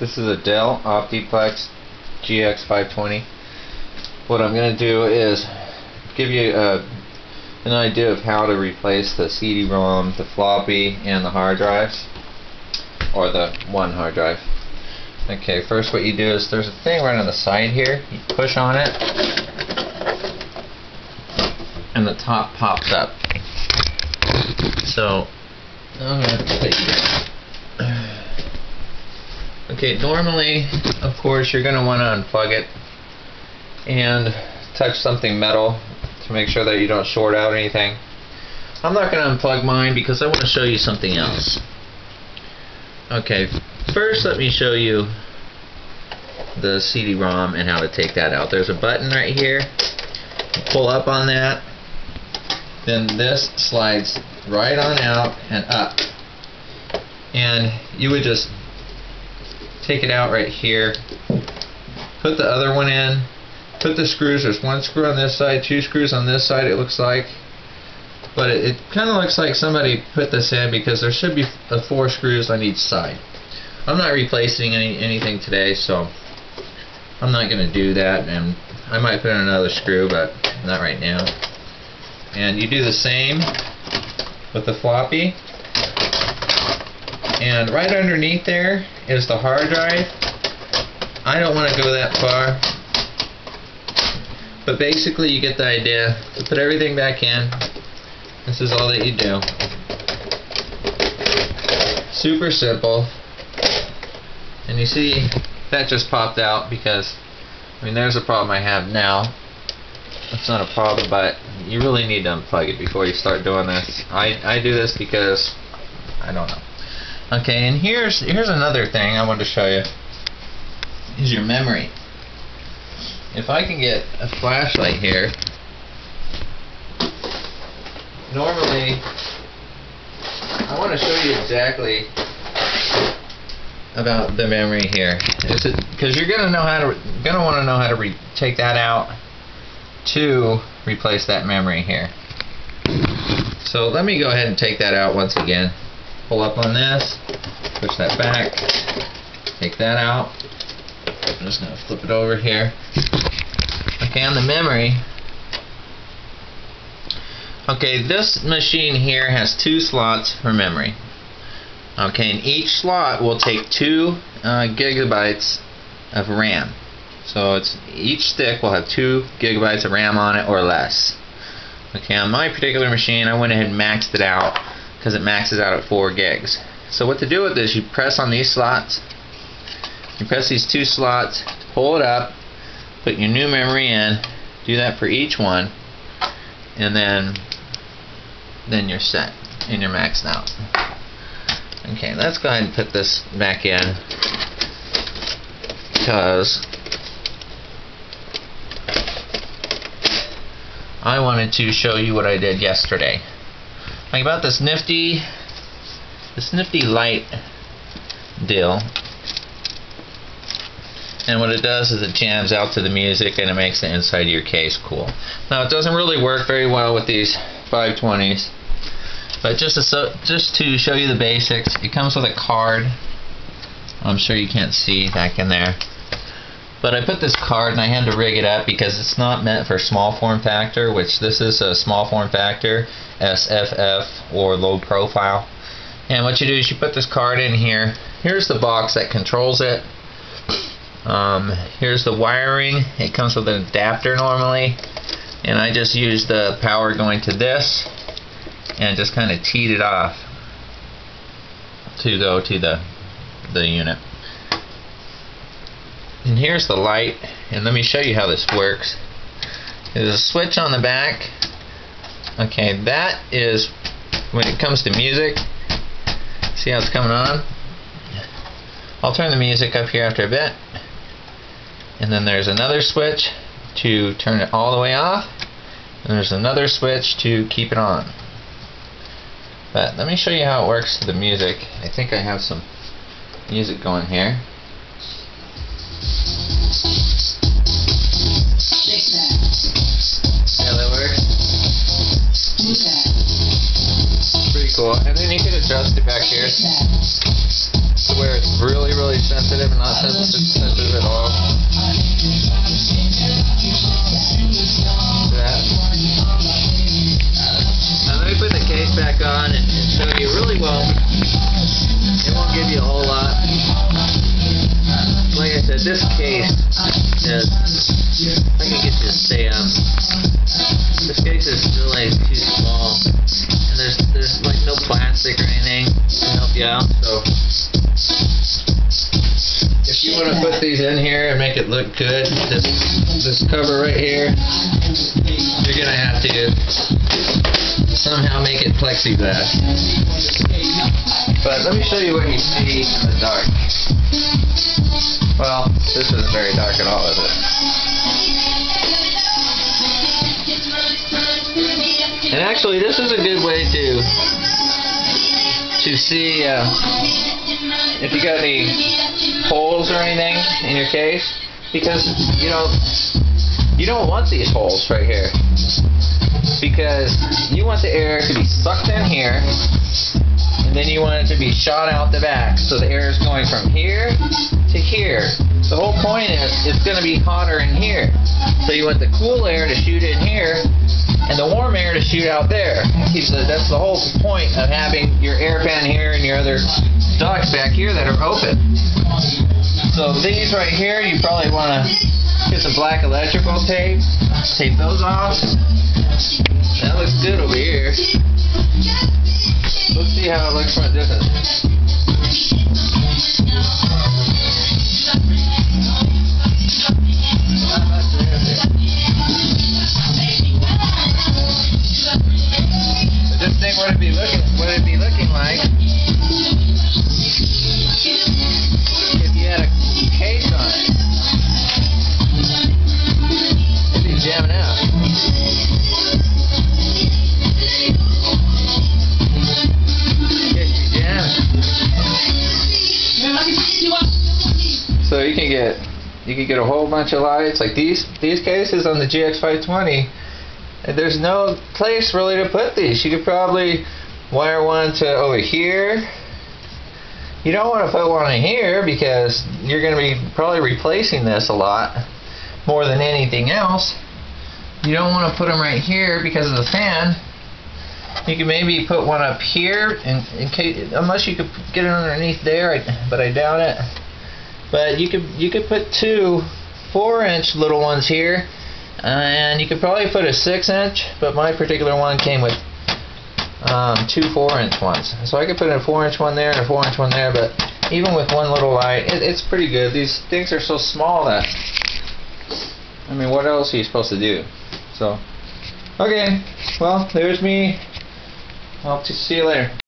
This is a Dell Optiplex GX520. What I'm going to do is give you uh, an idea of how to replace the CD-ROM, the floppy, and the hard drives, or the one hard drive. Okay, first what you do is there's a thing right on the side here. You push on it, and the top pops up. So, I'm going to take Okay, normally, of course, you're going to want to unplug it and touch something metal to make sure that you don't short out anything. I'm not going to unplug mine because I want to show you something else. Okay, first let me show you the CD-ROM and how to take that out. There's a button right here. You pull up on that. Then this slides right on out and up. And you would just take it out right here, put the other one in, put the screws, there's one screw on this side, two screws on this side it looks like, but it, it kind of looks like somebody put this in because there should be four screws on each side. I'm not replacing any, anything today so I'm not going to do that and I might put in another screw but not right now. And you do the same with the floppy and right underneath there is the hard drive. I don't want to go that far. But basically you get the idea. To put everything back in, this is all that you do. Super simple. And you see, that just popped out because, I mean, there's a problem I have now. It's not a problem, but you really need to unplug it before you start doing this. I, I do this because, I don't know. Okay, and here's here's another thing I wanted to show you. Is your memory. If I can get a flashlight here, normally I want to show you exactly about the memory here. Because you're gonna know how to gonna want to know how to take that out to replace that memory here. So let me go ahead and take that out once again pull up on this, push that back, take that out. I'm just going to flip it over here. Okay, on the memory, okay, this machine here has two slots for memory. Okay, and each slot will take two uh, gigabytes of RAM. So it's each stick will have two gigabytes of RAM on it or less. Okay, on my particular machine, I went ahead and maxed it out because it maxes out at 4 gigs. So what to do with this, you press on these slots, you press these two slots, pull it up, put your new memory in, do that for each one, and then then you're set and you're maxed out. Okay, let's go ahead and put this back in because I wanted to show you what I did yesterday. Like about this nifty, this nifty light deal. And what it does is it jams out to the music and it makes the inside of your case cool. Now it doesn't really work very well with these 520s. But just to, so, just to show you the basics, it comes with a card. I'm sure you can't see back in there. But I put this card and I had to rig it up because it's not meant for small form factor, which this is a small form factor, SFF or low profile. And what you do is you put this card in here. Here's the box that controls it. Um, here's the wiring. It comes with an adapter normally. And I just used the power going to this and just kind of teed it off to go to the the unit and here's the light and let me show you how this works. There's a switch on the back. Okay that is when it comes to music. See how it's coming on? I'll turn the music up here after a bit. And then there's another switch to turn it all the way off. And there's another switch to keep it on. But let me show you how it works to the music. I think I have some music going here adjust it back here to where it's really, really sensitive and not sensitive, senses it all. That. Now let me put the case back on and, show you. Really won't. It won't give you a whole lot. Like I said, this case is. I can get you to stay up. Um, this case is really too small, out. So if you want to put these in here and make it look good, this this cover right here, you're gonna have to somehow make it plexiglass. But let me show you what you see in the dark. Well, this isn't very dark at all, is it? And actually, this is a good way to to see uh, if you got any holes or anything in your case, because you know you don't want these holes right here, because you want the air to be sucked in here, and then you want it to be shot out the back, so the air is going from here to here. The whole point is it's going to be hotter in here, so you want the cool air to shoot in here and the warm air to shoot out there. That's the whole point of having your air fan here and your other ducts back here that are open. So these right here, you probably want to get some black electrical tape, tape those off. That looks good over here. Let's see how it looks from a distance. So you can get you can get a whole bunch of lights like these these cases on the GX520 and there's no place really to put these. You could probably wire one to over here. You don't want to put one in here because you're going to be probably replacing this a lot more than anything else. You don't want to put them right here because of the fan. You can maybe put one up here in, in case, unless you could get it underneath there, but I doubt it. But you could you could put two four inch little ones here and you could probably put a six inch, but my particular one came with um, two four inch ones. So I could put a four inch one there and a four inch one there, but even with one little light, it, it's pretty good. These things are so small that, I mean, what else are you supposed to do? So, okay, well, there's me. I'll see you later.